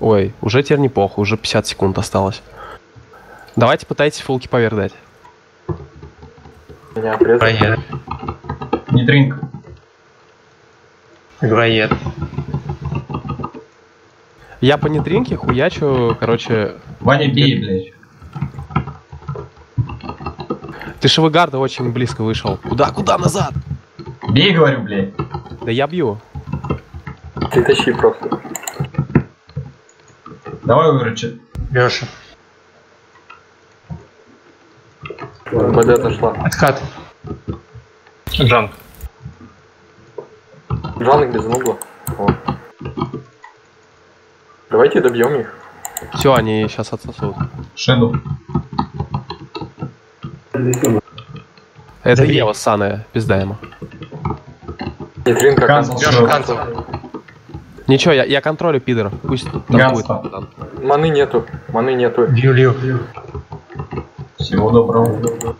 Ой, уже теперь неплохо, уже 50 секунд осталось. Давайте пытайтесь фулки поверх дать. Меня отрезали. Игроед. Нитринг. Игроед. Я по нетринке хуячу, короче... Ваня, бей, блядь. Ты Шевыгарда очень близко вышел. Куда, куда, назад? Бей, говорю, блядь. Да я бью. Ты тащи просто. Давай, выручи. Леша. БД отошла. Откат. Джанг. Жанок без нугла. Давайте добьем их. Все, они сейчас отсосут. Шеду. Это. Ева Саная, пизда ему. Нитринка Канцел. канцел. Ничего, я, я контролю пидоров. Пусть там будет. Маны нету. Маны нету. Бью, лью. Всего доброго.